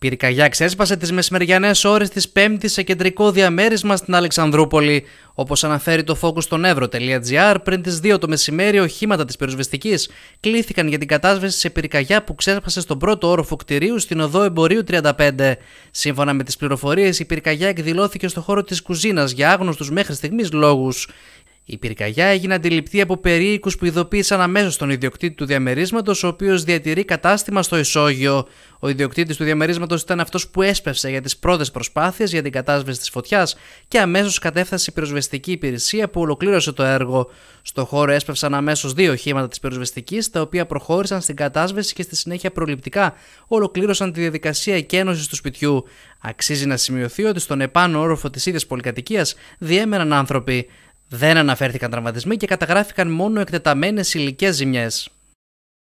Πυρκαγιά ξέσπασε τις μεσημεριανές ώρες της Πέμπτης σε κεντρικό διαμέρισμα στην Αλεξανδρούπολη. Όπως αναφέρει το focus στο Euro.gr, πριν τις 2 το μεσημέρι, οχήματα της πυροσβεστικής κλήθηκαν για την κατάσβεση σε πυρκαγιά που ξέσπασε στον πρώτο όροφο κτηρίου στην οδό Εμπορίου 35. Σύμφωνα με τις πληροφορίες, η πυρκαγιά εκδηλώθηκε στο χώρο της κουζίνας για άγνωστους μέχρι στιγμής λόγους. Η πυρκαγιά έγινε αντιληπτή από περίοικους που ειδοποίησαν αμέσως τον ιδιοκτήτη του διαμερίσματος, ο οποίος διατηρεί κατάστημα στο ισόγειο. Ο ιδιοκτήτης του διαμερίσματος ήταν αυτός που έσπευσε για τις πρώτες προσπάθειες για την κατάσβεση της φωτιάς και αμέσως κατέφθασε η πυροσβεστική υπηρεσία που ολοκλήρωσε το έργο. Στο χώρο έσπευσαν αμέσως δύο οχήματα της πυροσβεστικής, τα οποία προχώρησαν στην κατάσβεση και στη συνέχεια προληπτικά ολοκλήρωσαν τη διαδικασία εκένωσης του σπιτιού. Αξίζει να σημειωθεί ότι στον επάνω όροφο της ίδιας πολυκατοικίας διέμεναν άνθρωποι. Δεν αναφέρθηκαν τραυματισμοί και καταγράφηκαν μόνο εκτεταμένες υλικές ζημιές.